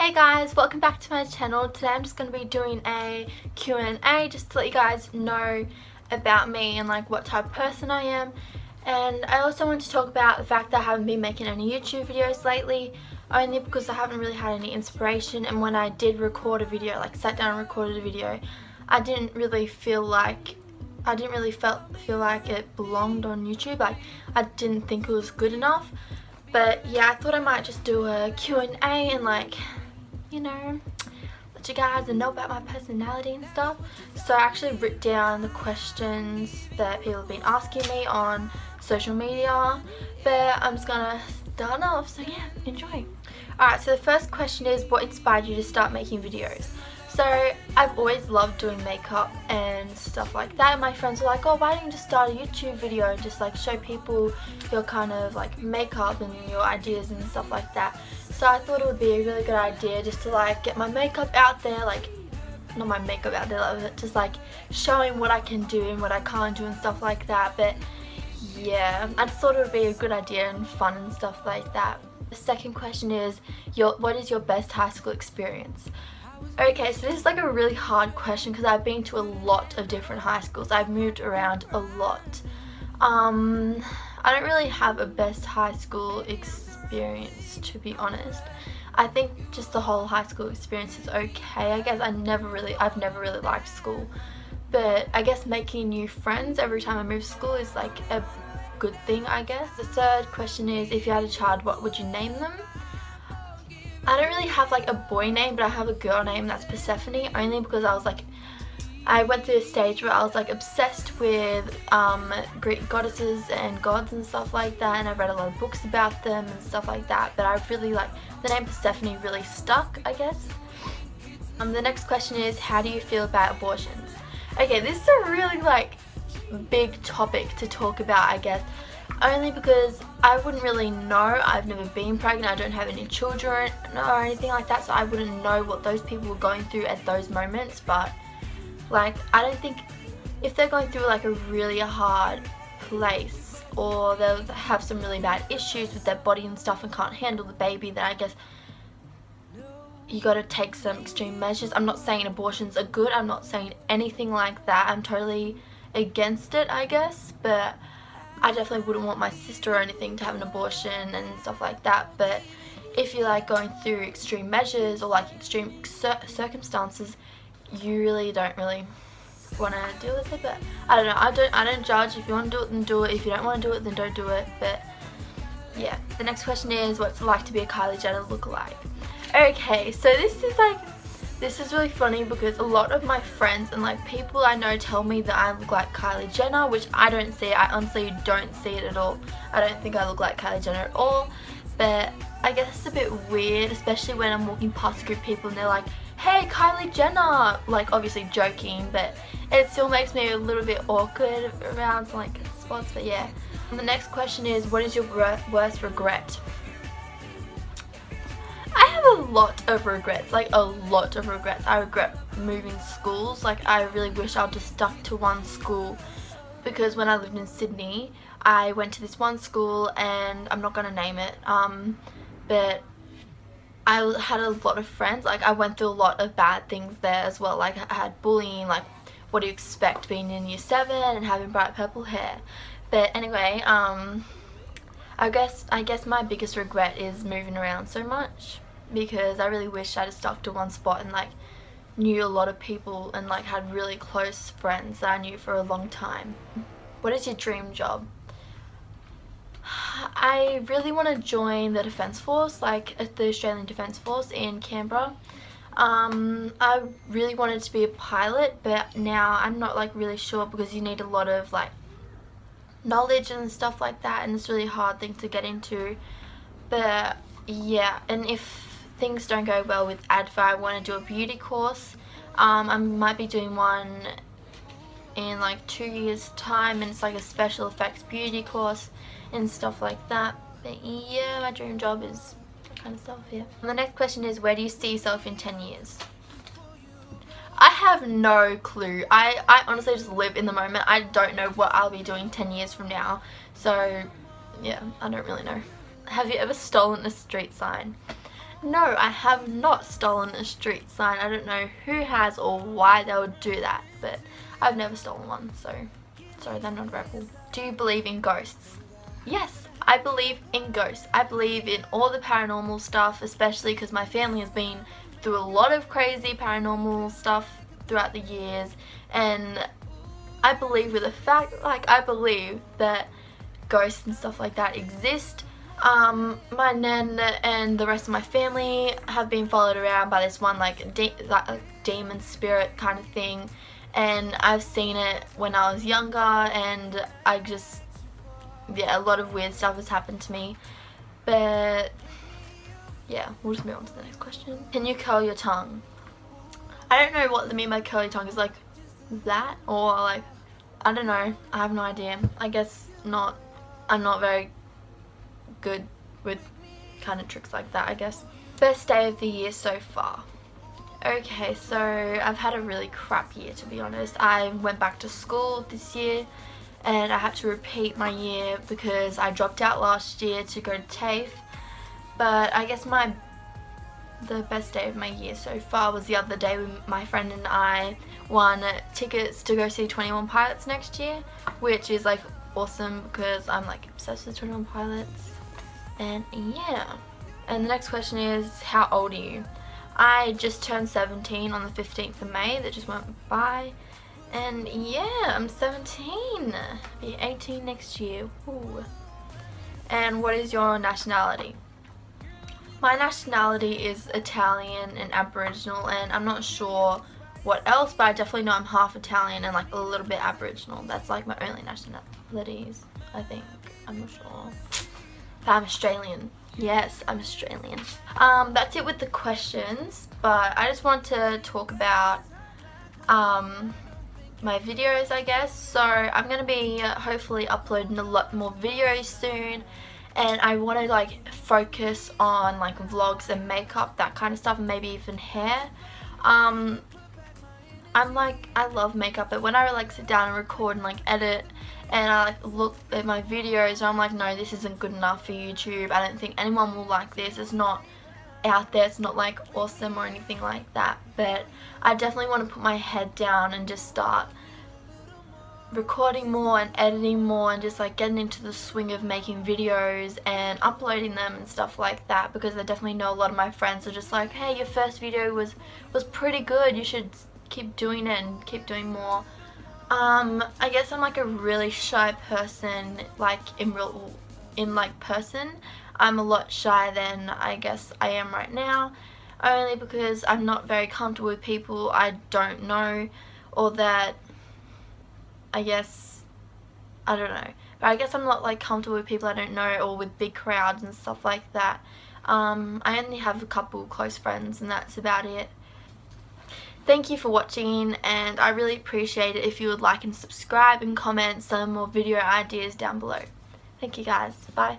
Hey guys, welcome back to my channel. Today I'm just going to be doing a Q&A just to let you guys know about me and like what type of person I am. And I also want to talk about the fact that I haven't been making any YouTube videos lately only because I haven't really had any inspiration and when I did record a video, like sat down and recorded a video, I didn't really feel like I didn't really felt feel like it belonged on YouTube. Like I didn't think it was good enough. But yeah, I thought I might just do a Q&A and like, you know, let you guys know about my personality and stuff. So I actually wrote down the questions that people have been asking me on social media. But I'm just gonna start off, so yeah, enjoy. Alright, so the first question is what inspired you to start making videos? So I've always loved doing makeup and stuff like that. and My friends were like, oh, why don't you just start a YouTube video and just like show people your kind of like makeup and your ideas and stuff like that. So I thought it would be a really good idea just to like get my makeup out there, like not my makeup out there, just like showing what I can do and what I can't do and stuff like that. But yeah, I just thought it would be a good idea and fun and stuff like that. The second question is, your what is your best high school experience? Okay, so this is like a really hard question because I've been to a lot of different high schools. I've moved around a lot. Um, I don't really have a best high school experience to be honest. I think just the whole high school experience is okay. I guess I never really, I've never really liked school. But I guess making new friends every time I move school is like a good thing I guess. The third question is if you had a child what would you name them? I don't really have like a boy name but I have a girl name that's Persephone only because I was like I went through a stage where I was like obsessed with um, Greek goddesses and gods and stuff like that and I read a lot of books about them and stuff like that but I really like the name Persephone really stuck I guess. Um, the next question is how do you feel about abortions? Okay this is a really like big topic to talk about I guess only because I wouldn't really know. I've never been pregnant. I don't have any children or anything like that. So I wouldn't know what those people were going through at those moments. But like, I don't think if they're going through like a really hard place or they have some really bad issues with their body and stuff and can't handle the baby, then I guess you got to take some extreme measures. I'm not saying abortions are good. I'm not saying anything like that. I'm totally against it, I guess. But I definitely wouldn't want my sister or anything to have an abortion and stuff like that but if you're like going through extreme measures or like extreme cir circumstances you really don't really want to deal with it but I don't know I don't I don't judge if you want to do it then do it if you don't want to do it then don't do it but yeah the next question is what's it like to be a Kylie Jenner lookalike okay so this is like this is really funny because a lot of my friends and like people I know tell me that I look like Kylie Jenner, which I don't see. I honestly don't see it at all. I don't think I look like Kylie Jenner at all. But I guess it's a bit weird, especially when I'm walking past a group of people and they're like, hey, Kylie Jenner! Like, obviously joking, but it still makes me a little bit awkward around like spots, but yeah. And the next question is, what is your worst regret? I have a lot of regrets, like a lot of regrets. I regret moving schools, like I really wish I would just stuck to one school because when I lived in Sydney, I went to this one school and I'm not going to name it, um, but I had a lot of friends, like I went through a lot of bad things there as well, like I had bullying, like what do you expect being in year 7 and having bright purple hair. But anyway, um, I guess I guess my biggest regret is moving around so much because I really wish I'd stuck to one spot and like knew a lot of people and like had really close friends that I knew for a long time. What is your dream job? I really want to join the Defence Force, like the Australian Defence Force in Canberra. Um, I really wanted to be a pilot, but now I'm not like really sure because you need a lot of like knowledge and stuff like that and it's really hard thing to get into. But yeah, and if things don't go well with ADFA, I want to do a beauty course. Um, I might be doing one in like two years time and it's like a special effects beauty course and stuff like that. But yeah, my dream job is that kind of stuff, yeah. And the next question is, where do you see yourself in 10 years? I have no clue. I, I honestly just live in the moment. I don't know what I'll be doing 10 years from now. So, yeah, I don't really know. Have you ever stolen a street sign? No, I have not stolen a street sign. I don't know who has or why they would do that, but I've never stolen one, so sorry, they're not a rebel. Do you believe in ghosts? Yes, I believe in ghosts. I believe in all the paranormal stuff, especially because my family has been through a lot of crazy paranormal stuff throughout the years, and I believe with the fact, like, I believe that ghosts and stuff like that exist um, my nan and the rest of my family have been followed around by this one like, de like demon spirit kind of thing. And I've seen it when I was younger and I just yeah a lot of weird stuff has happened to me. But yeah we'll just move on to the next question. Can you curl your tongue? I don't know what the mean by curly tongue is like that or like I don't know. I have no idea. I guess not. I'm not very good with kind of tricks like that I guess. Best day of the year so far. Okay, so I've had a really crap year to be honest. I went back to school this year and I had to repeat my year because I dropped out last year to go to TAFE. But I guess my the best day of my year so far was the other day when my friend and I won tickets to go see 21 Pilots next year, which is like awesome because I'm like obsessed with 21 Pilots. And yeah. And the next question is, how old are you? I just turned 17 on the 15th of May. That just went by. And yeah, I'm 17. Be 18 next year. Ooh. And what is your nationality? My nationality is Italian and Aboriginal and I'm not sure what else but I definitely know I'm half Italian and like a little bit Aboriginal. That's like my only nationalities I think. I'm not sure. I'm Australian. Yes, I'm Australian. Um, that's it with the questions, but I just want to talk about um, my videos, I guess. So I'm going to be uh, hopefully uploading a lot more videos soon, and I want to like focus on like vlogs and makeup, that kind of stuff, and maybe even hair. Um, I'm like, I love makeup, but when I like sit down and record and like edit and I like look at my videos and I'm like no this isn't good enough for YouTube. I don't think anyone will like this. It's not out there. It's not like awesome or anything like that. But I definitely want to put my head down and just start recording more and editing more and just like getting into the swing of making videos and uploading them and stuff like that because I definitely know a lot of my friends are just like hey your first video was was pretty good. You should keep doing it and keep doing more um, I guess I'm like a really shy person, like in real, in like person. I'm a lot shyer than I guess I am right now, only because I'm not very comfortable with people I don't know, or that, I guess, I don't know. But I guess I'm not like comfortable with people I don't know, or with big crowds and stuff like that. Um, I only have a couple close friends and that's about it. Thank you for watching and I really appreciate it if you would like and subscribe and comment some more video ideas down below. Thank you guys. Bye.